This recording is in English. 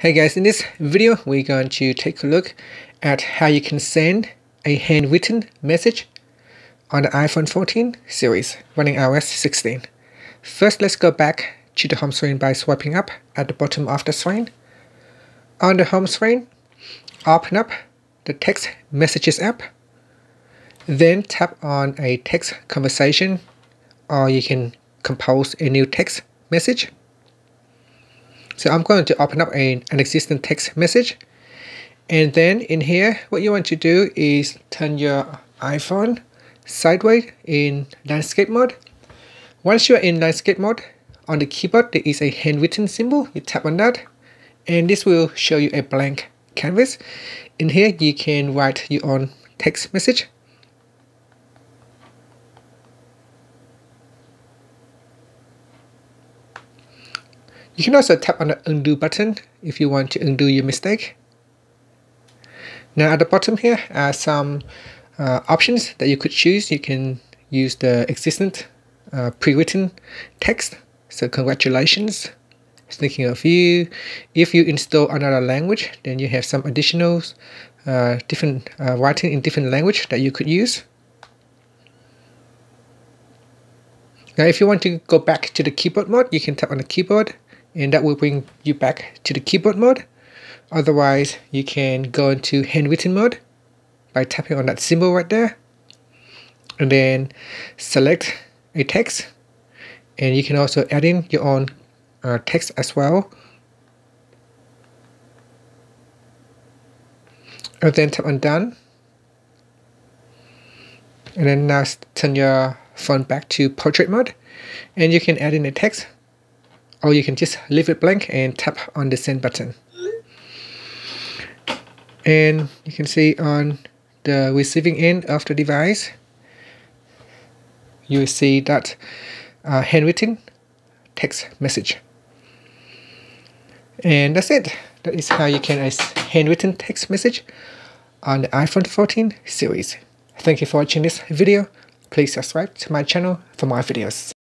Hey guys, in this video we're going to take a look at how you can send a handwritten message on the iPhone 14 series running iOS 16. First let's go back to the home screen by swiping up at the bottom of the screen. On the home screen, open up the text messages app. Then tap on a text conversation or you can compose a new text message. So I'm going to open up a, an existing text message. And then in here, what you want to do is turn your iPhone sideways in landscape mode. Once you're in landscape mode, on the keyboard there is a handwritten symbol. You tap on that and this will show you a blank canvas. In here you can write your own text message. You can also tap on the undo button if you want to undo your mistake. Now at the bottom here are some uh, options that you could choose. You can use the existing uh, pre-written text. So congratulations, thinking of you. If you install another language, then you have some additional uh, different uh, writing in different language that you could use. Now if you want to go back to the keyboard mode, you can tap on the keyboard and that will bring you back to the keyboard mode. Otherwise, you can go into handwritten mode by tapping on that symbol right there. And then select a text. And you can also add in your own uh, text as well. And then tap on done. And then now turn your phone back to portrait mode. And you can add in a text or you can just leave it blank and tap on the send button. And you can see on the receiving end of the device you see that uh, handwritten text message. And that's it. That is how you can a handwritten text message on the iPhone 14 series. Thank you for watching this video. Please subscribe to my channel for more videos